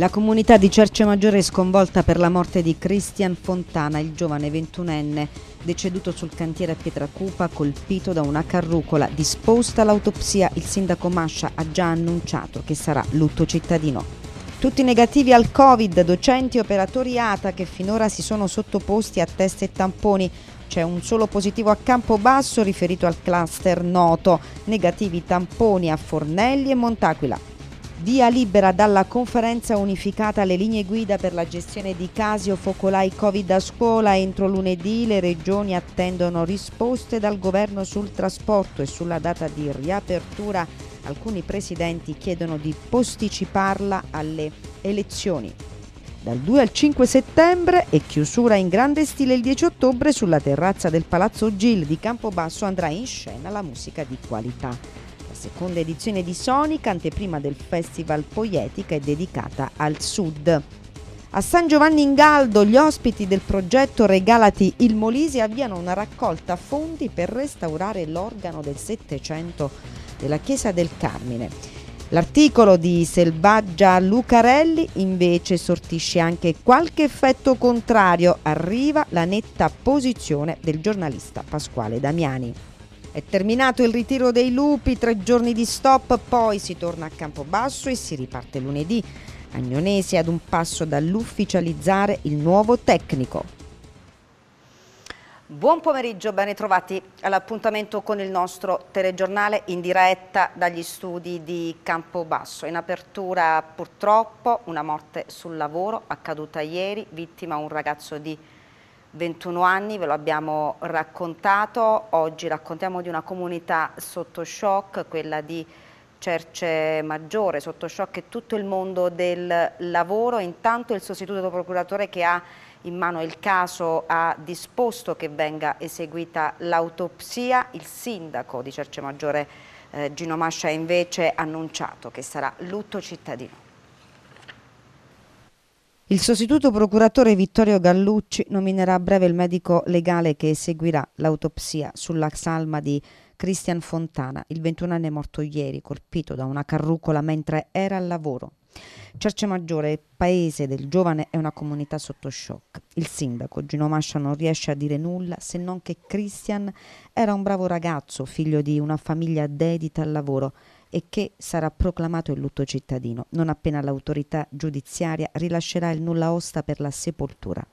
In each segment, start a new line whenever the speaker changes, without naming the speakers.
La comunità di Cerce Maggiore è sconvolta per la morte di Christian Fontana, il giovane 21enne, deceduto sul cantiere a Pietracupa, colpito da una carrucola. Disposta l'autopsia, il sindaco Mascia ha già annunciato che sarà lutto cittadino. Tutti negativi al Covid, docenti e operatori ATA che finora si sono sottoposti a test e tamponi. C'è un solo positivo a Campobasso riferito al cluster noto, negativi tamponi a Fornelli e Montaquila. Via libera dalla conferenza unificata le linee guida per la gestione di casi o focolai Covid a scuola. Entro lunedì le regioni attendono risposte dal governo sul trasporto e sulla data di riapertura. Alcuni presidenti chiedono di posticiparla alle elezioni. Dal 2 al 5 settembre e chiusura in grande stile il 10 ottobre sulla terrazza del Palazzo Gil di Campobasso andrà in scena la musica di qualità seconda edizione di Sonic, anteprima del Festival Poietica, è dedicata al sud. A San Giovanni in Galdo gli ospiti del progetto Regalati il Molise avviano una raccolta fondi per restaurare l'organo del Settecento della Chiesa del Carmine. L'articolo di Selvaggia Lucarelli invece sortisce anche qualche effetto contrario, arriva la netta posizione del giornalista Pasquale Damiani. È terminato il ritiro dei lupi, tre giorni di stop, poi si torna a Campobasso e si riparte lunedì. Agnonesi ad un passo dall'ufficializzare il nuovo tecnico. Buon pomeriggio, ben ritrovati all'appuntamento con il nostro telegiornale in diretta dagli studi di Campobasso. In apertura purtroppo una morte sul lavoro accaduta ieri, vittima un ragazzo di 21 anni, ve lo abbiamo raccontato, oggi raccontiamo di una comunità sotto shock, quella di Cerce Maggiore, sotto shock è tutto il mondo del lavoro, intanto il sostituto procuratore che ha in mano il caso ha disposto che venga eseguita l'autopsia, il sindaco di Cerce Maggiore eh, Gino Mascia ha invece annunciato che sarà lutto cittadino. Il sostituto procuratore Vittorio Gallucci nominerà a breve il medico legale che eseguirà l'autopsia sulla salma di Cristian Fontana. Il 21enne è morto ieri, colpito da una carrucola mentre era al lavoro. Cerce Maggiore, paese del giovane, è una comunità sotto shock. Il sindaco Gino Mascia non riesce a dire nulla se non che Christian era un bravo ragazzo, figlio di una famiglia dedita al lavoro e che sarà proclamato il lutto cittadino non appena l'autorità giudiziaria rilascerà il nulla osta per la sepoltura.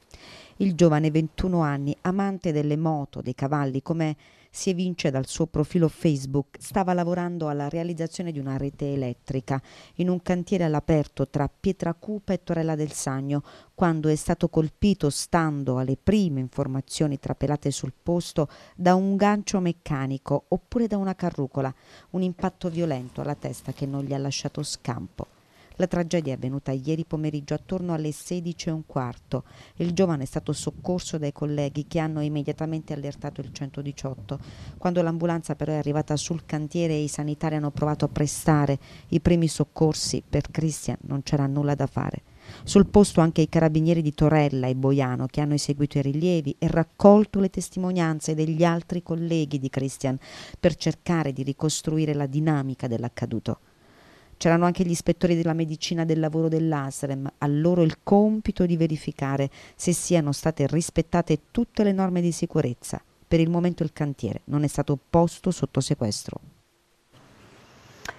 Il giovane 21 anni, amante delle moto, dei cavalli, come si evince dal suo profilo Facebook, stava lavorando alla realizzazione di una rete elettrica in un cantiere all'aperto tra Pietracupa e Torella del Sagno, quando è stato colpito, stando alle prime informazioni trapelate sul posto, da un gancio meccanico oppure da una carrucola, un impatto violento alla testa che non gli ha lasciato scampo. La tragedia è avvenuta ieri pomeriggio attorno alle 16.15. Il giovane è stato soccorso dai colleghi che hanno immediatamente allertato il 118. Quando l'ambulanza però è arrivata sul cantiere e i sanitari hanno provato a prestare i primi soccorsi, per Christian non c'era nulla da fare. Sul posto anche i carabinieri di Torella e Boiano che hanno eseguito i rilievi e raccolto le testimonianze degli altri colleghi di Christian per cercare di ricostruire la dinamica dell'accaduto. C'erano anche gli ispettori della medicina del lavoro dell'ASREM, a loro il compito di verificare se siano state rispettate tutte le norme di sicurezza. Per il momento il cantiere non è stato posto sotto sequestro.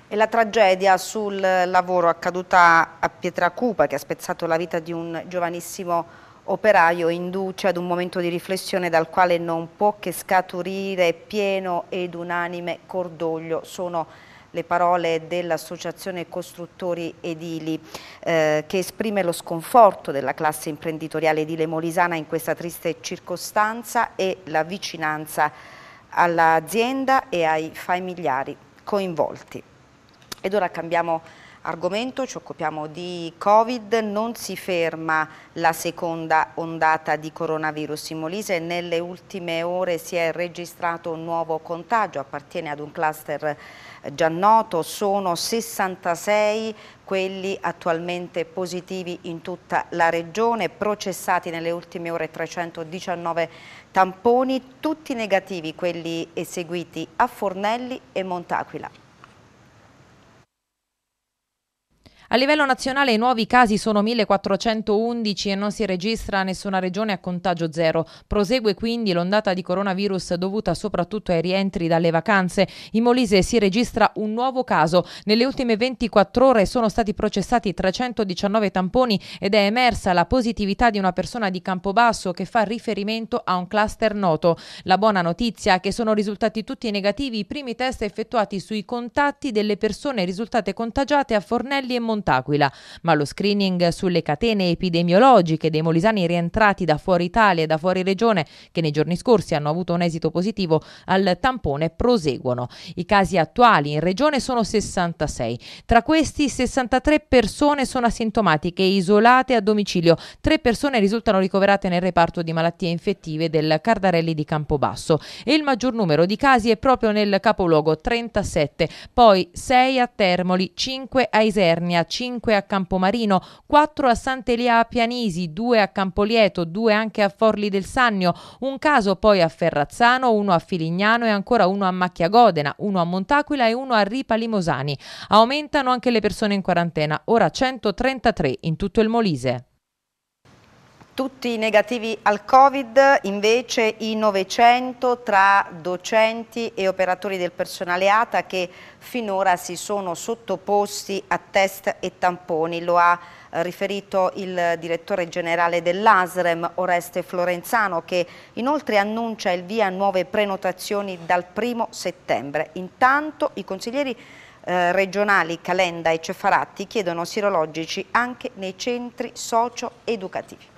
E la tragedia sul lavoro accaduta a Pietracupa, che ha spezzato la vita di un giovanissimo operaio, induce ad un momento di riflessione dal quale non può che scaturire pieno ed unanime cordoglio. Sono le parole dell'Associazione Costruttori Edili eh, che esprime lo sconforto della classe imprenditoriale edile molisana in questa triste circostanza e la vicinanza all'azienda e ai familiari coinvolti. Ed ora cambiamo argomento, ci occupiamo di Covid, non si ferma la seconda ondata di coronavirus in Molise, nelle ultime ore si è registrato un nuovo contagio, appartiene ad un cluster già noto, sono 66 quelli attualmente positivi in tutta la regione, processati nelle ultime ore 319 tamponi, tutti negativi quelli eseguiti a Fornelli e Montaquila.
A livello nazionale i nuovi casi sono 1411 e non si registra nessuna regione a contagio zero. Prosegue quindi l'ondata di coronavirus dovuta soprattutto ai rientri dalle vacanze. In Molise si registra un nuovo caso. Nelle ultime 24 ore sono stati processati 319 tamponi ed è emersa la positività di una persona di Campobasso che fa riferimento a un cluster noto. La buona notizia è che sono risultati tutti negativi i primi test effettuati sui contatti delle persone risultate contagiate a Fornelli e Montalbano Mont'Aquila, ma lo screening sulle catene epidemiologiche dei molisani rientrati da fuori Italia e da fuori regione, che nei giorni scorsi hanno avuto un esito positivo al tampone, proseguono. I casi attuali in regione sono 66. Tra questi 63 persone sono asintomatiche isolate a domicilio. Tre persone risultano ricoverate nel reparto di malattie infettive del Cardarelli di Campobasso e il maggior numero di casi è proprio nel capoluogo 37, poi 6 a Termoli, 5 a Isernia, 5 a Campomarino, 4 a Sant'Elia a Pianisi, 2 a Campolieto, 2 anche a Forli del Sannio, un caso poi a Ferrazzano, uno a Filignano e ancora uno a Macchiagodena, uno a Montaquila e uno a Ripa Limosani. Aumentano anche le persone in quarantena, ora 133 in tutto il Molise.
Tutti negativi al Covid, invece i 900 tra docenti e operatori del personale ATA che finora si sono sottoposti a test e tamponi. Lo ha eh, riferito il direttore generale dell'ASREM, Oreste Florenzano, che inoltre annuncia il via a nuove prenotazioni dal primo settembre. Intanto i consiglieri eh, regionali Calenda e Cefaratti chiedono sirologici anche nei centri socio-educativi.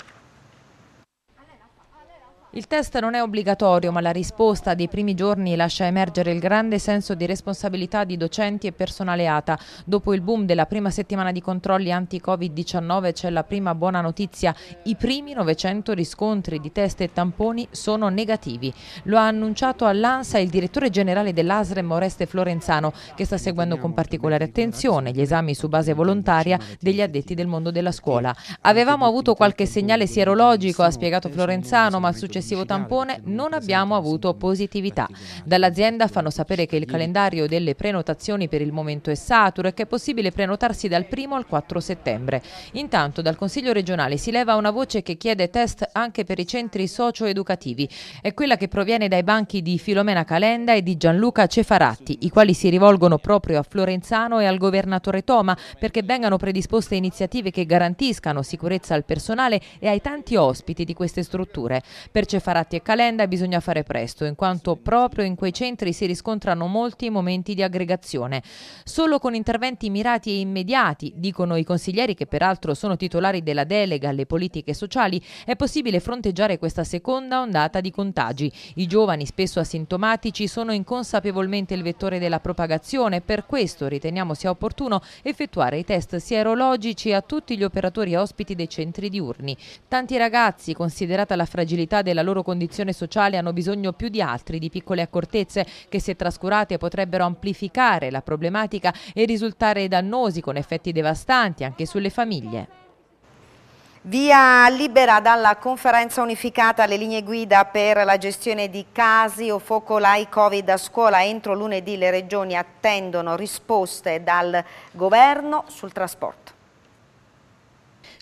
Il test non è obbligatorio, ma la risposta dei primi giorni lascia emergere il grande senso di responsabilità di docenti e personale ATA. Dopo il boom della prima settimana di controlli anti-Covid-19 c'è la prima buona notizia. I primi 900 riscontri di test e tamponi sono negativi. Lo ha annunciato all'ANSA il direttore generale dell'ASREM Oreste Florenzano, che sta seguendo con particolare attenzione gli esami su base volontaria degli addetti del mondo della scuola. Avevamo avuto qualche segnale sierologico, ha spiegato Florenzano, ma il successivo tampone non abbiamo avuto positività. Dall'azienda fanno sapere che il calendario delle prenotazioni per il momento è saturo e che è possibile prenotarsi dal 1 al 4 settembre. Intanto dal Consiglio regionale si leva una voce che chiede test anche per i centri socio-educativi. È quella che proviene dai banchi di Filomena Calenda e di Gianluca Cefaratti, i quali si rivolgono proprio a Florenzano e al governatore Toma perché vengano predisposte iniziative che garantiscano sicurezza al personale e ai tanti ospiti di queste strutture. Per Cefaratti e Calenda bisogna fare presto, in quanto proprio in quei centri si riscontrano molti momenti di aggregazione. Solo con interventi mirati e immediati, dicono i consiglieri che peraltro sono titolari della delega alle politiche sociali, è possibile fronteggiare questa seconda ondata di contagi. I giovani, spesso asintomatici, sono inconsapevolmente il vettore della propagazione, per questo riteniamo sia opportuno effettuare i test sierologici a tutti gli operatori ospiti dei centri diurni. Tanti ragazzi, considerata la fragilità della loro condizione sociale hanno bisogno più di altri di piccole accortezze che se trascurate potrebbero amplificare la problematica e risultare dannosi con effetti devastanti anche sulle famiglie.
Via libera dalla conferenza unificata le linee guida per la gestione di casi o focolai Covid a scuola. Entro lunedì le regioni attendono risposte dal governo sul trasporto.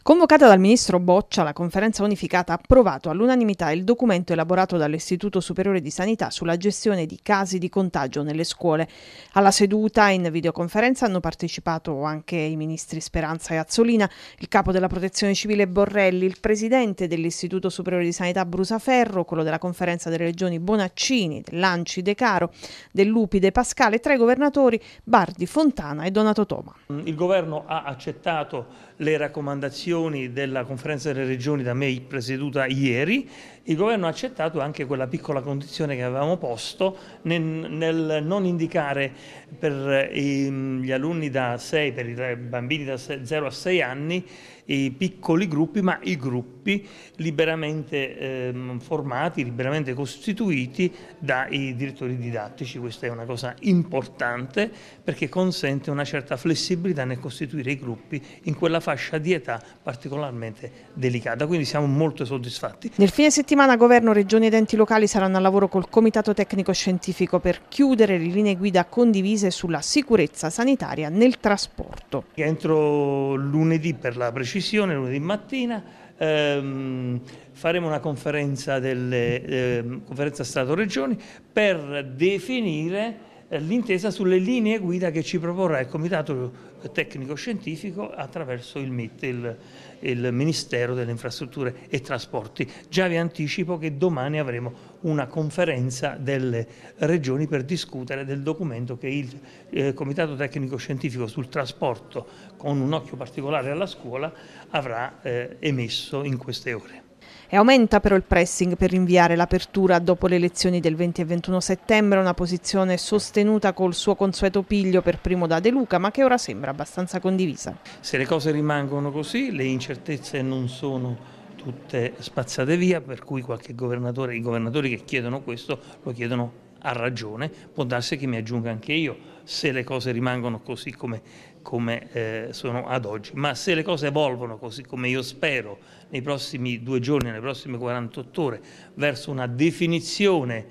Convocata dal ministro Boccia, la conferenza unificata ha approvato all'unanimità il documento elaborato dall'Istituto Superiore di Sanità sulla gestione di casi di contagio nelle scuole. Alla seduta in videoconferenza hanno partecipato anche i ministri Speranza e Azzolina, il capo della Protezione Civile Borrelli, il presidente dell'Istituto Superiore di Sanità Brusaferro, quello della Conferenza delle Regioni Bonaccini, dell'Anci De Caro, dell'Upi De Pascale tra i governatori Bardi, Fontana e Donato Toma.
Il governo ha accettato le raccomandazioni della conferenza delle regioni da me presieduta ieri, il governo ha accettato anche quella piccola condizione che avevamo posto nel, nel non indicare per gli alunni da 6, per i bambini da 0 a 6 anni, i piccoli gruppi, ma i gruppi liberamente eh, formati, liberamente costituiti dai direttori didattici. Questa è una cosa importante perché consente una certa flessibilità nel costituire i gruppi in quella fascia di età particolarmente delicata. Quindi siamo molto soddisfatti.
Nel fine settimana settimana governo, regioni ed enti locali saranno al lavoro col Comitato Tecnico Scientifico per chiudere le linee guida condivise sulla sicurezza sanitaria nel trasporto.
Entro lunedì per la precisione, lunedì mattina, ehm, faremo una conferenza, delle, eh, conferenza Stato-Regioni per definire l'intesa sulle linee guida che ci proporrà il Comitato Tecnico Scientifico attraverso il MIT, il, il Ministero delle Infrastrutture e Trasporti. Già vi anticipo che domani avremo una conferenza delle regioni per discutere del documento che il eh, Comitato Tecnico Scientifico sul trasporto, con un occhio particolare alla scuola, avrà eh, emesso in queste ore.
E aumenta però il pressing per rinviare l'apertura dopo le elezioni del 20 e 21 settembre, una posizione sostenuta col suo consueto piglio per primo da De Luca, ma che ora sembra abbastanza condivisa.
Se le cose rimangono così, le incertezze non sono tutte spazzate via, per cui qualche governatore, i governatori che chiedono questo lo chiedono a ragione, può darsi che mi aggiunga anche io, se le cose rimangono così come, come eh, sono ad oggi, ma se le cose evolvono così come io spero nei prossimi due giorni, nelle prossime 48 ore, verso una definizione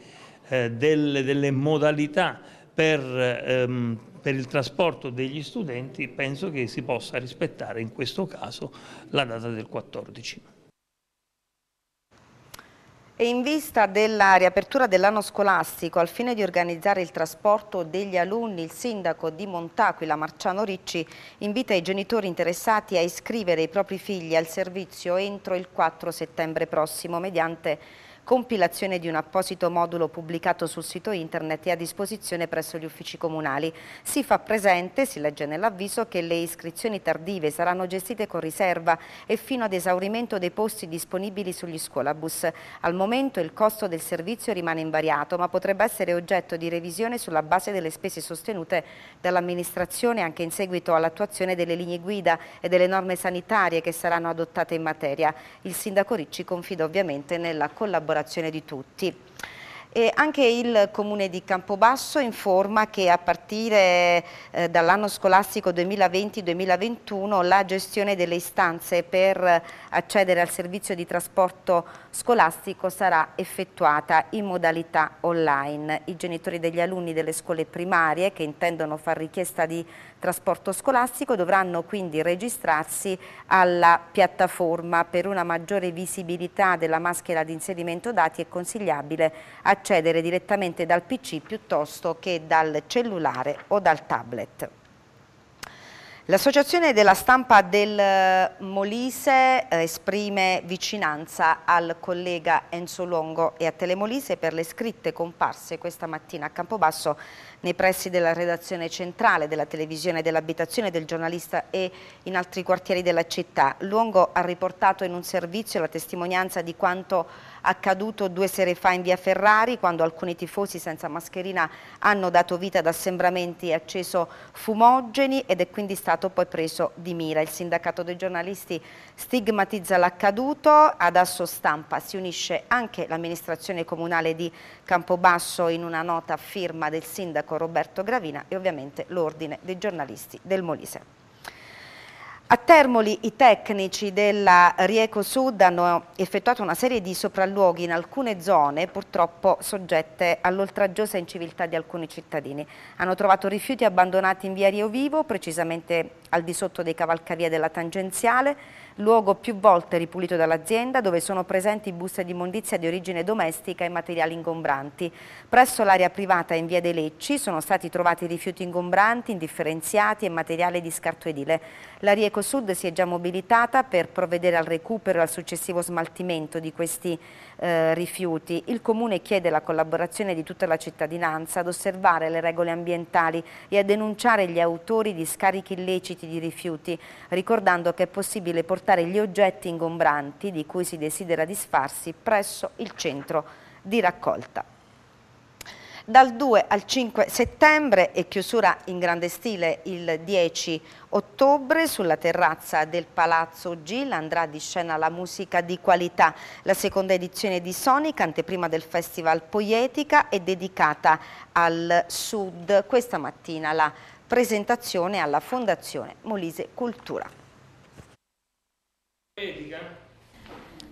eh, delle, delle, modalità per, ehm, per il trasporto degli studenti, penso che si possa rispettare in questo caso la data del 14.
E in vista della riapertura dell'anno scolastico, al fine di organizzare il trasporto degli alunni, il sindaco di Montaquila, Marciano Ricci, invita i genitori interessati a iscrivere i propri figli al servizio entro il 4 settembre prossimo mediante compilazione di un apposito modulo pubblicato sul sito internet e a disposizione presso gli uffici comunali. Si fa presente, si legge nell'avviso, che le iscrizioni tardive saranno gestite con riserva e fino ad esaurimento dei posti disponibili sugli scuolabus. Al momento il costo del servizio rimane invariato, ma potrebbe essere oggetto di revisione sulla base delle spese sostenute dall'amministrazione anche in seguito all'attuazione delle linee guida e delle norme sanitarie che saranno adottate in materia. Il sindaco Ricci confida ovviamente nella collaborazione collaborazione di tutti. E anche il Comune di Campobasso informa che a partire eh, dall'anno scolastico 2020-2021 la gestione delle istanze per accedere al servizio di trasporto scolastico sarà effettuata in modalità online. I genitori degli alunni delle scuole primarie che intendono far richiesta di trasporto scolastico dovranno quindi registrarsi alla piattaforma. Per una maggiore visibilità della maschera di inserimento dati è consigliabile accedere direttamente dal PC piuttosto che dal cellulare o dal tablet. L'associazione della stampa del eh, Molise eh, esprime vicinanza al collega Enzo Longo e a Telemolise per le scritte comparse questa mattina a Campobasso nei pressi della redazione centrale della televisione dell'abitazione del giornalista e in altri quartieri della città. Luongo ha riportato in un servizio la testimonianza di quanto accaduto due sere fa in via Ferrari quando alcuni tifosi senza mascherina hanno dato vita ad assembramenti e acceso fumogeni ed è quindi stato poi preso di mira. Il sindacato dei giornalisti stigmatizza l'accaduto, ad Asso Stampa si unisce anche l'amministrazione comunale di Campobasso in una nota a firma del sindaco Roberto Gravina e ovviamente l'ordine dei giornalisti del Molise. A Termoli i tecnici della Rieco Sud hanno effettuato una serie di sopralluoghi in alcune zone purtroppo soggette all'oltraggiosa inciviltà di alcuni cittadini. Hanno trovato rifiuti abbandonati in via Rio Vivo, precisamente al di sotto dei cavalcavia della tangenziale, luogo più volte ripulito dall'azienda dove sono presenti buste di immondizia di origine domestica e materiali ingombranti. Presso l'area privata in via dei Lecci sono stati trovati rifiuti ingombranti, indifferenziati e materiale di scarto edile. La Rieco Sud si è già mobilitata per provvedere al recupero e al successivo smaltimento di questi eh, rifiuti. Il Comune chiede la collaborazione di tutta la cittadinanza ad osservare le regole ambientali e a denunciare gli autori di scarichi illeciti di rifiuti, ricordando che è possibile portare gli oggetti ingombranti di cui si desidera disfarsi presso il centro di raccolta. Dal 2 al 5 settembre e chiusura in grande stile il 10 ottobre sulla terrazza del Palazzo Gil andrà di scena la musica di qualità. La seconda edizione di Sonic, anteprima del Festival Poietica, è dedicata al Sud. Questa mattina la presentazione alla Fondazione Molise Cultura.
Poetica?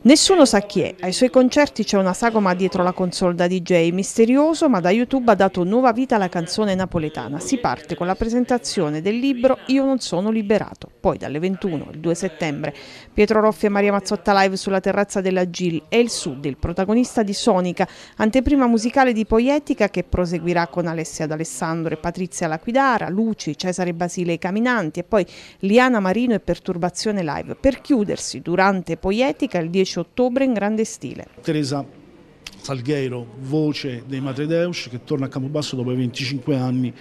Nessuno sa chi è, ai suoi concerti c'è una sagoma dietro la console da DJ, misterioso ma da YouTube ha dato nuova vita alla canzone napoletana. Si parte con la presentazione del libro Io non sono liberato, poi dalle 21 il 2 settembre Pietro Roffi e Maria Mazzotta live sulla terrazza della Gil. E il Sud, il protagonista di Sonica, anteprima musicale di Poietica che proseguirà con Alessia D'Alessandro e Patrizia Laquidara, Luci, Cesare Basile e Caminanti e poi Liana Marino e Perturbazione live. Per chiudersi durante Poietica il 10 ottobre in grande stile.
Teresa Salgheiro, voce dei Matredeus, che torna a Campobasso dopo 25 anni,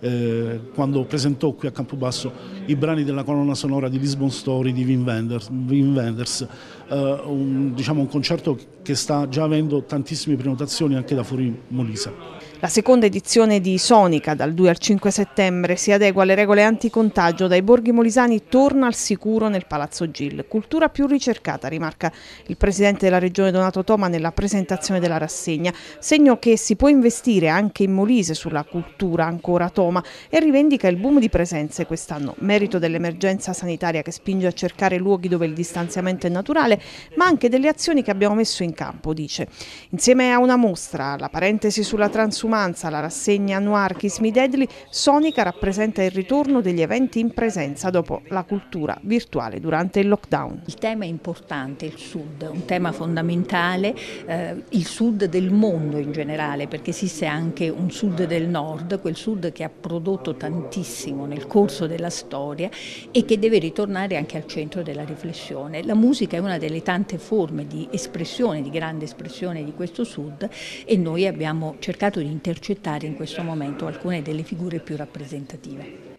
eh, quando presentò qui a Campobasso i brani della colonna sonora di Lisbon Story di Wim Wenders, Wim Wenders eh, un, diciamo un concerto che sta già avendo tantissime prenotazioni anche da fuori Molise.
La seconda edizione di Sonica dal 2 al 5 settembre si adegua alle regole anticontagio dai borghi molisani torna al sicuro nel Palazzo Gil. Cultura più ricercata, rimarca il presidente della regione Donato Toma nella presentazione della rassegna, segno che si può investire anche in Molise sulla cultura ancora Toma e rivendica il boom di presenze quest'anno, merito dell'emergenza sanitaria che spinge a cercare luoghi dove il distanziamento è naturale, ma anche delle azioni che abbiamo messo in campo, dice. Insieme a una mostra, la parentesi sulla transumanza la rassegna Noir Kiss Me Deadly, Sonica rappresenta il ritorno degli eventi in presenza dopo la cultura virtuale durante il lockdown.
Il tema è importante, il Sud, un tema fondamentale, eh, il Sud del mondo in generale, perché esiste anche un Sud del Nord, quel Sud che ha prodotto tantissimo nel corso della storia e che deve ritornare anche al centro della riflessione. La musica è una delle tante forme di espressione, di grande espressione di questo Sud e noi abbiamo cercato di intercettare in questo momento alcune delle figure più rappresentative.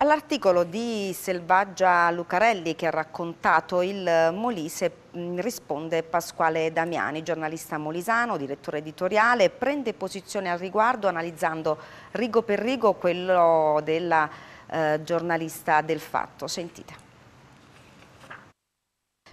All'articolo di Selvaggia Lucarelli che ha raccontato il Molise risponde Pasquale Damiani, giornalista molisano, direttore editoriale, prende posizione al riguardo analizzando rigo per rigo quello della eh, giornalista del Fatto. Sentite.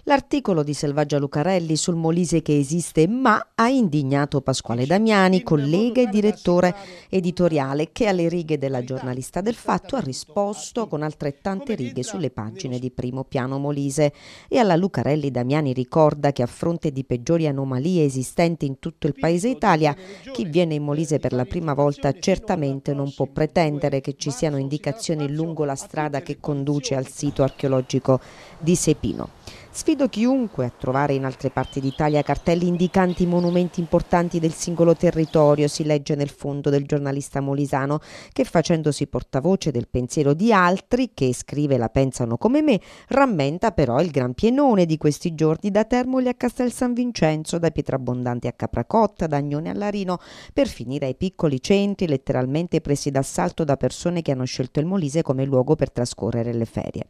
L'articolo di Selvaggia Lucarelli sul Molise che esiste ma ha indignato Pasquale Damiani, collega e direttore editoriale, che alle righe della giornalista del Fatto ha risposto con altrettante righe sulle pagine di primo piano Molise. E alla Lucarelli Damiani ricorda che a fronte di peggiori anomalie esistenti in tutto il paese Italia, chi viene in Molise per la prima volta certamente non può pretendere che ci siano indicazioni lungo la strada che conduce al sito archeologico di Sepino. Sfido chiunque a trovare in altre parti d'Italia cartelli indicanti i monumenti importanti del singolo territorio, si legge nel fondo del giornalista molisano, che facendosi portavoce del pensiero di altri, che scrive la pensano come me, rammenta però il gran pienone di questi giorni da Termoli a Castel San Vincenzo, da Pietrabondanti a Capracotta, da Agnone a Larino, per finire ai piccoli centri letteralmente presi d'assalto da persone che hanno scelto il Molise come luogo per trascorrere le ferie.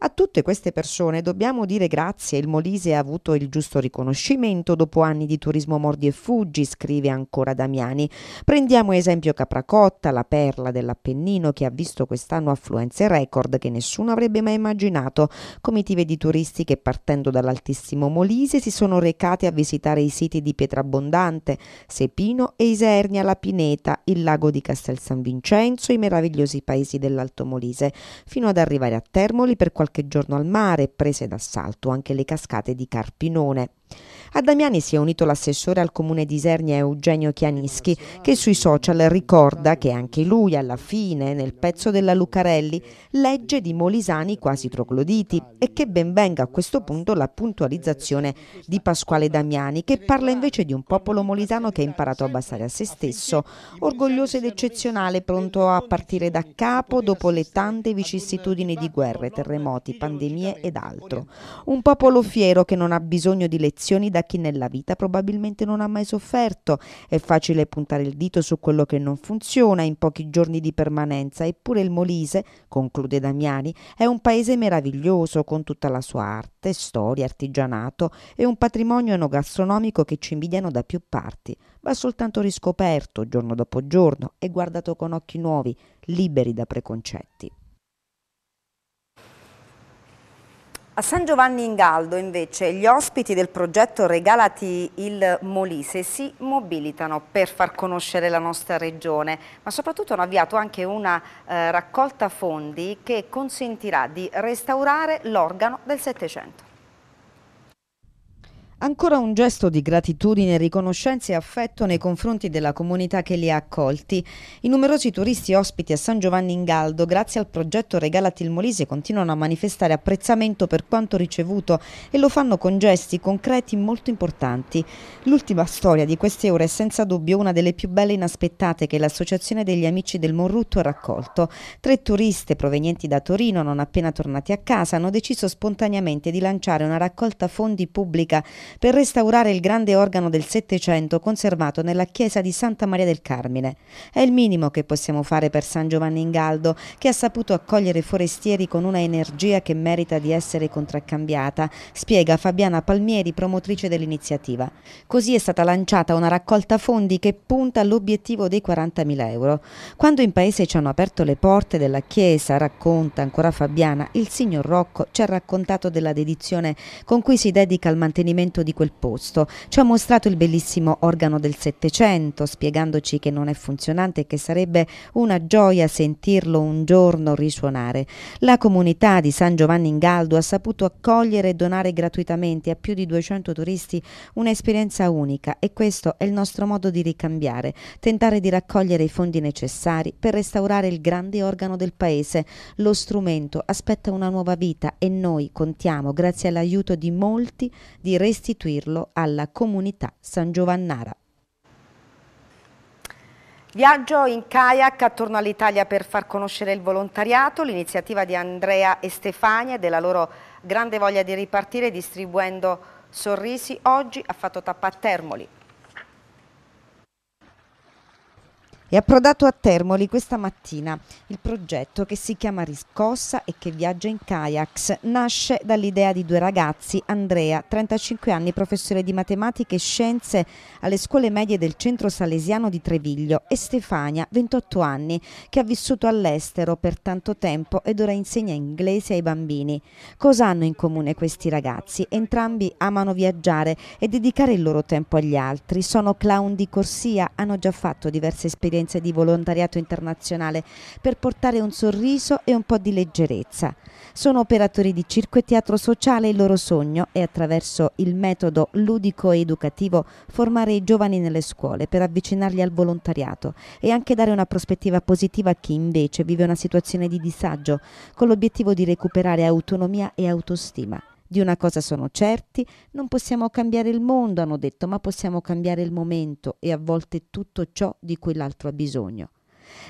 A tutte queste persone dobbiamo dire grazie grazie il Molise ha avuto il giusto riconoscimento dopo anni di turismo mordi e fuggi, scrive ancora Damiani. Prendiamo esempio Capracotta, la perla dell'Appennino che ha visto quest'anno affluenze record che nessuno avrebbe mai immaginato. Comitive di turisti che partendo dall'altissimo Molise si sono recati a visitare i siti di Pietrabondante, Sepino e Isernia, la Pineta, il lago di Castel San Vincenzo i meravigliosi paesi dell'Alto Molise, fino ad arrivare a Termoli per qualche giorno al mare, prese d'assalto anche le cascate di Carpinone. A Damiani si è unito l'assessore al comune di Isernia Eugenio Chianischi che sui social ricorda che anche lui alla fine nel pezzo della Lucarelli legge di molisani quasi trogloditi e che ben venga a questo punto la puntualizzazione di Pasquale Damiani che parla invece di un popolo molisano che ha imparato a bastare a se stesso, orgoglioso ed eccezionale, pronto a partire da capo dopo le tante vicissitudini di guerre, terremoti, pandemie ed altro. Un popolo fiero che non ha bisogno di lezioni da chi nella vita probabilmente non ha mai sofferto. È facile puntare il dito su quello che non funziona in pochi giorni di permanenza, eppure il Molise, conclude Damiani, è un paese meraviglioso con tutta la sua arte, storia, artigianato e un patrimonio enogastronomico che ci invidiano da più parti. Va soltanto riscoperto giorno dopo giorno e guardato con occhi nuovi, liberi da preconcetti. A San Giovanni in Galdo invece gli ospiti del progetto Regalati il Molise si mobilitano per far conoscere la nostra regione, ma soprattutto hanno avviato anche una eh, raccolta fondi che consentirà di restaurare l'organo del Settecento. Ancora un gesto di gratitudine, riconoscenza e affetto nei confronti della comunità che li ha accolti. I numerosi turisti ospiti a San Giovanni in Galdo, grazie al progetto Regalati il Molise, continuano a manifestare apprezzamento per quanto ricevuto e lo fanno con gesti concreti molto importanti. L'ultima storia di queste ore è senza dubbio una delle più belle e inaspettate che l'Associazione degli Amici del Morrutto ha raccolto. Tre turiste provenienti da Torino, non appena tornati a casa, hanno deciso spontaneamente di lanciare una raccolta fondi pubblica per restaurare il grande organo del Settecento conservato nella chiesa di Santa Maria del Carmine. È il minimo che possiamo fare per San Giovanni in Galdo, che ha saputo accogliere forestieri con una energia che merita di essere contraccambiata, spiega Fabiana Palmieri, promotrice dell'iniziativa. Così è stata lanciata una raccolta fondi che punta all'obiettivo dei 40.000 euro. Quando in paese ci hanno aperto le porte della chiesa, racconta ancora Fabiana, il signor Rocco ci ha raccontato della dedizione con cui si dedica al mantenimento di quel posto. Ci ha mostrato il bellissimo organo del Settecento, spiegandoci che non è funzionante e che sarebbe una gioia sentirlo un giorno risuonare. La comunità di San Giovanni in Galdo ha saputo accogliere e donare gratuitamente a più di 200 turisti un'esperienza unica e questo è il nostro modo di ricambiare, tentare di raccogliere i fondi necessari per restaurare il grande organo del paese. Lo strumento aspetta una nuova vita e noi contiamo, grazie all'aiuto di molti, di restituire restituirlo alla comunità San Giovannara.
Viaggio in kayak attorno all'Italia per far conoscere il volontariato, l'iniziativa di Andrea e Stefania e della loro grande voglia di ripartire distribuendo sorrisi, oggi ha fatto tappa a Termoli.
È approdato a Termoli questa mattina il progetto che si chiama Riscossa e che viaggia in kayaks. Nasce dall'idea di due ragazzi, Andrea, 35 anni, professore di matematica e scienze alle scuole medie del centro salesiano di Treviglio, e Stefania, 28 anni, che ha vissuto all'estero per tanto tempo ed ora insegna inglese ai bambini. Cosa hanno in comune questi ragazzi? Entrambi amano viaggiare e dedicare il loro tempo agli altri. Sono clown di corsia, hanno già fatto diverse esperienze esperienze di volontariato internazionale per portare un sorriso e un po' di leggerezza. Sono operatori di circo e teatro sociale, il loro sogno è attraverso il metodo ludico e educativo formare i giovani nelle scuole per avvicinarli al volontariato e anche dare una prospettiva positiva a chi invece vive una situazione di disagio, con l'obiettivo di recuperare autonomia e autostima. Di una cosa sono certi, non possiamo cambiare il mondo, hanno detto, ma possiamo cambiare il momento e a volte tutto ciò di cui l'altro ha bisogno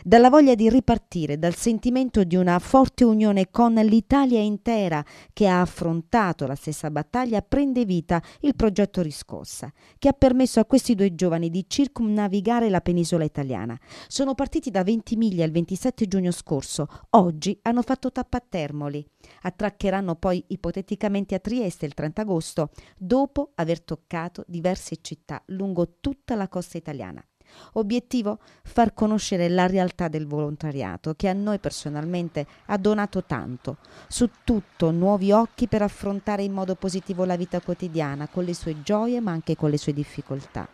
dalla voglia di ripartire, dal sentimento di una forte unione con l'Italia intera che ha affrontato la stessa battaglia, prende vita il progetto Riscossa, che ha permesso a questi due giovani di circumnavigare la penisola italiana. Sono partiti da Ventimiglia il 27 giugno scorso, oggi hanno fatto tappa a Termoli. Attraccheranno poi ipoteticamente a Trieste il 30 agosto, dopo aver toccato diverse città lungo tutta la costa italiana. Obiettivo? Far conoscere la realtà del volontariato che a noi personalmente ha donato tanto, su tutto nuovi occhi per affrontare in modo positivo la vita quotidiana con le sue gioie ma anche con le sue difficoltà.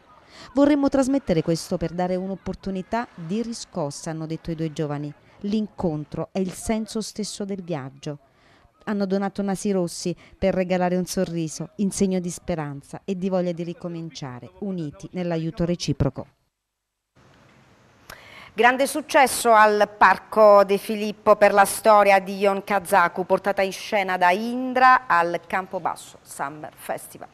Vorremmo trasmettere questo per dare un'opportunità di riscossa, hanno detto i due giovani. L'incontro è il senso stesso del viaggio hanno donato nasi rossi per regalare un sorriso in segno di speranza e di voglia di ricominciare, uniti nell'aiuto reciproco.
Grande successo al Parco De Filippo per la storia di Ion Kazaku, portata in scena da Indra al Campobasso Summer Festival.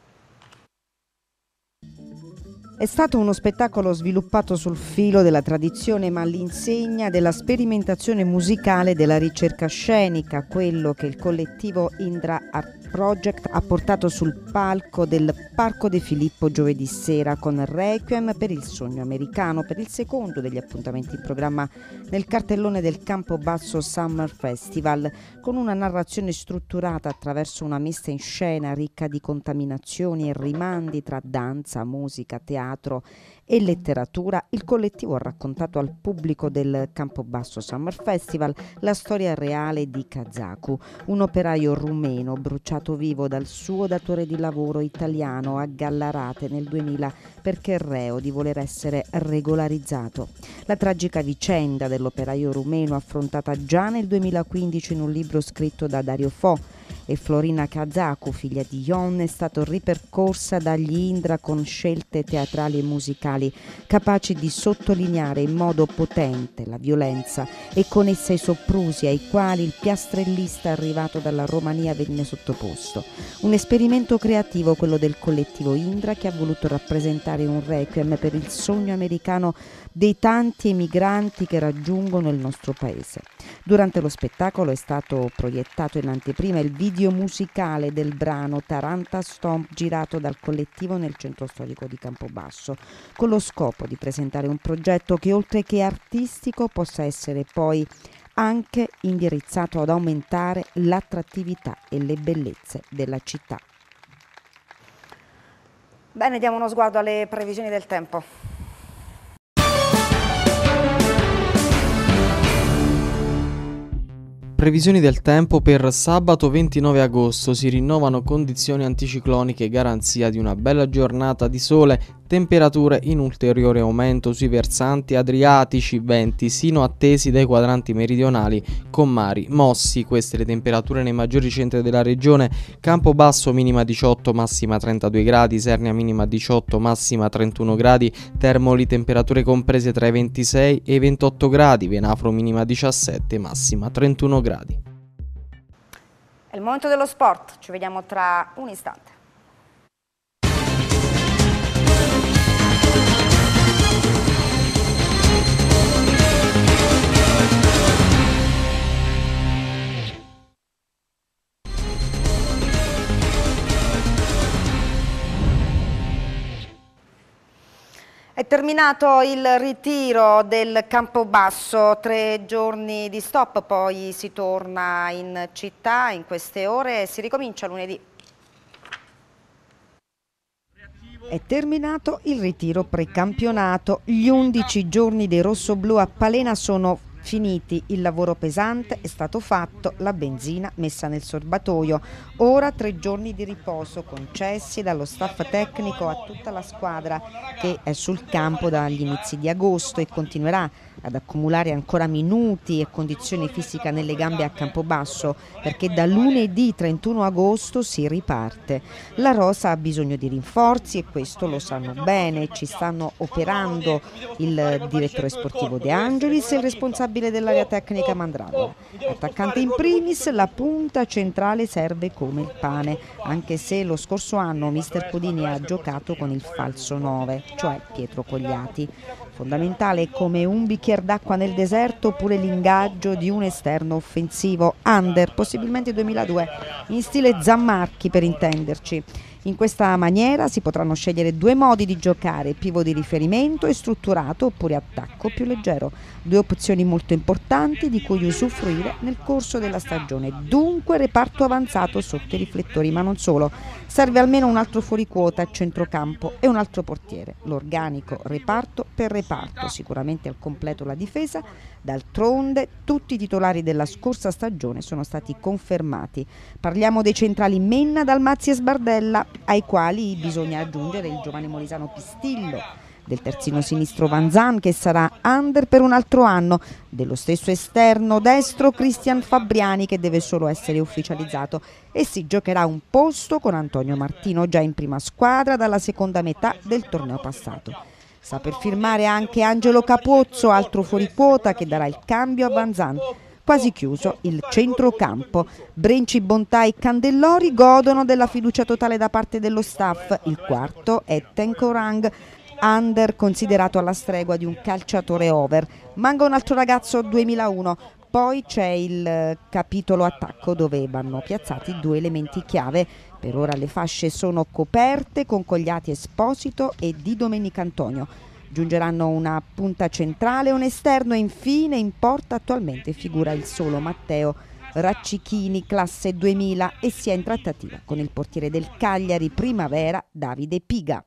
È stato uno spettacolo sviluppato sul filo della tradizione ma all'insegna della sperimentazione musicale e della ricerca scenica, quello che il collettivo Indra Art Project ha portato sul palco del Parco De Filippo giovedì sera con Requiem per il sogno americano per il secondo degli appuntamenti in programma nel cartellone del Campo Basso Summer Festival con una narrazione strutturata attraverso una messa in scena ricca di contaminazioni e rimandi tra danza, musica, teatro e letteratura, il collettivo ha raccontato al pubblico del Campobasso Summer Festival la storia reale di Kazaku, un operaio rumeno bruciato vivo dal suo datore di lavoro italiano a Gallarate nel 2000 perché reo di voler essere regolarizzato. La tragica vicenda dell'operaio rumeno affrontata già nel 2015 in un libro scritto da Dario Fo e Florina Kazaku, figlia di Yon, è stata ripercorsa dagli Indra con scelte teatrali e musicali capaci di sottolineare in modo potente la violenza e con essa i soprusi ai quali il piastrellista arrivato dalla Romania venne sottoposto. Un esperimento creativo, quello del collettivo Indra, che ha voluto rappresentare un requiem per il sogno americano dei tanti emigranti che raggiungono il nostro paese. Durante lo spettacolo è stato proiettato in anteprima il video musicale del brano Taranta Stomp girato dal collettivo nel centro storico di Campobasso, con lo scopo di presentare un progetto che oltre che artistico possa essere poi anche indirizzato ad aumentare l'attrattività e le bellezze della città.
Bene, diamo uno sguardo alle previsioni del tempo.
Previsioni del tempo per sabato 29 agosto si rinnovano condizioni anticicloniche garanzia di una bella giornata di sole temperature in ulteriore aumento sui versanti adriatici, venti sino attesi dai quadranti meridionali con mari mossi. Queste le temperature nei maggiori centri della regione: Campobasso minima 18, massima 32 gradi, Sernia minima 18, massima 31 gradi, Termoli temperature comprese tra i 26 e i 28 gradi, Venafro minima 17, massima 31 gradi.
È il momento dello sport, ci vediamo tra un istante. Terminato il ritiro del Campobasso, tre giorni di stop, poi si torna in città in queste ore e si ricomincia lunedì.
È terminato il ritiro precampionato. Gli 11 giorni dei rossoblù a Palena sono Finiti il lavoro pesante è stato fatto, la benzina messa nel sorbatoio. Ora tre giorni di riposo concessi dallo staff tecnico a tutta la squadra che è sul campo dagli inizi di agosto e continuerà ad accumulare ancora minuti e condizione fisica nelle gambe a Campobasso perché da lunedì 31 agosto si riparte. La Rosa ha bisogno di rinforzi e questo lo sanno bene, ci stanno operando il direttore sportivo De Angelis e il responsabile dell'area tecnica Mandragola. Attaccante in primis, la punta centrale serve come il pane, anche se lo scorso anno mister Podini ha giocato con il falso 9, cioè Pietro Cogliati. Fondamentale come un bicchiere d'acqua nel deserto oppure l'ingaggio di un esterno offensivo under, possibilmente 2002, in stile Zammarchi per intenderci. In questa maniera si potranno scegliere due modi di giocare, pivo di riferimento e strutturato oppure attacco più leggero, due opzioni molto importanti di cui usufruire nel corso della stagione. Dunque reparto avanzato sotto i riflettori, ma non solo. Serve almeno un altro fuoriquota a centrocampo e un altro portiere. L'organico reparto per reparto, sicuramente al completo la difesa. D'altronde tutti i titolari della scorsa stagione sono stati confermati. Parliamo dei centrali Menna, Dalmazzi e Sbardella ai quali bisogna aggiungere il giovane molisano Pistillo, del terzino sinistro Vanzan che sarà under per un altro anno, dello stesso esterno destro Cristian Fabriani che deve solo essere ufficializzato e si giocherà un posto con Antonio Martino già in prima squadra dalla seconda metà del torneo passato. Sta per firmare anche Angelo Capozzo, altro fuori quota che darà il cambio a Vanzan quasi chiuso il centrocampo. Brenci, Bontà e Candellori godono della fiducia totale da parte dello staff. Il quarto è Tenkorang, under considerato alla stregua di un calciatore over. Manca un altro ragazzo 2001. Poi c'è il capitolo attacco dove vanno piazzati due elementi chiave. Per ora le fasce sono coperte con Cogliati Esposito e Di Domenica Antonio. Giungeranno una punta centrale un esterno e infine in porta attualmente figura il solo Matteo Raccichini, classe 2000 e si è in trattativa con il portiere del Cagliari Primavera Davide Piga.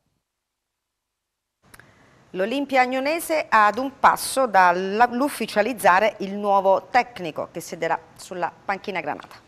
L'Olimpia Agnonese ad un passo dall'ufficializzare il nuovo tecnico che siederà sulla panchina granata.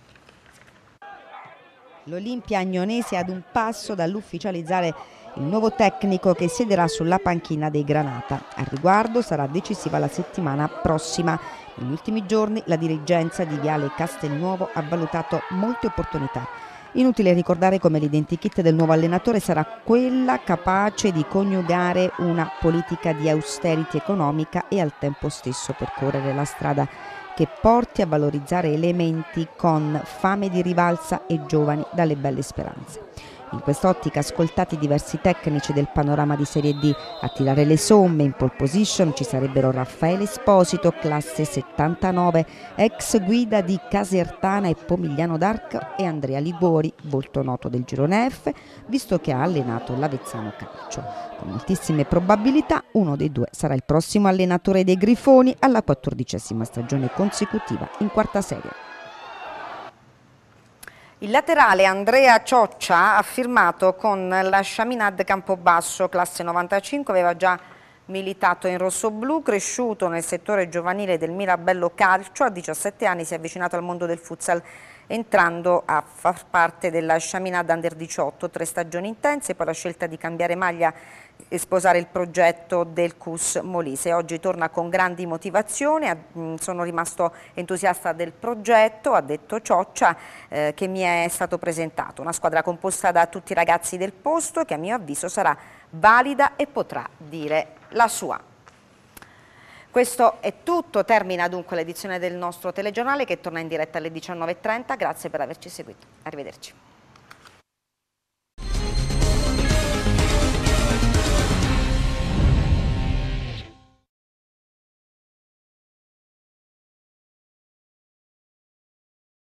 L'Olimpia Agnonese ad un passo dall'ufficializzare il nuovo tecnico che siederà sulla panchina dei Granata. Al riguardo sarà decisiva la settimana prossima. Negli ultimi giorni la dirigenza di Viale Castelnuovo ha valutato molte opportunità. Inutile ricordare come l'identikit del nuovo allenatore sarà quella capace di coniugare una politica di austerity economica e al tempo stesso percorrere la strada che porti a valorizzare elementi con fame di rivalsa e giovani dalle belle speranze. In quest'ottica ascoltati diversi tecnici del panorama di Serie D. A tirare le somme in pole position ci sarebbero Raffaele Esposito, classe 79, ex guida di Casertana e Pomigliano d'Arco e Andrea Liguori, volto noto del girone F, visto che ha allenato l'Avezzano Calcio. Con moltissime probabilità uno dei due sarà il prossimo allenatore dei Grifoni alla quattordicesima stagione consecutiva in quarta serie.
Il laterale Andrea Cioccia ha firmato con la Chaminade Campobasso, classe 95, aveva già militato in rossoblu, cresciuto nel settore giovanile del Mirabello Calcio, a 17 anni si è avvicinato al mondo del futsal entrando a far parte della Chaminade Under 18, tre stagioni intense, poi la scelta di cambiare maglia sposare il progetto del CUS Molise. Oggi torna con grandi motivazioni, sono rimasto entusiasta del progetto, ha detto Cioccia, eh, che mi è stato presentato. Una squadra composta da tutti i ragazzi del posto che a mio avviso sarà valida e potrà dire la sua. Questo è tutto, termina dunque l'edizione del nostro telegiornale che torna in diretta alle 19.30, grazie per averci seguito, arrivederci.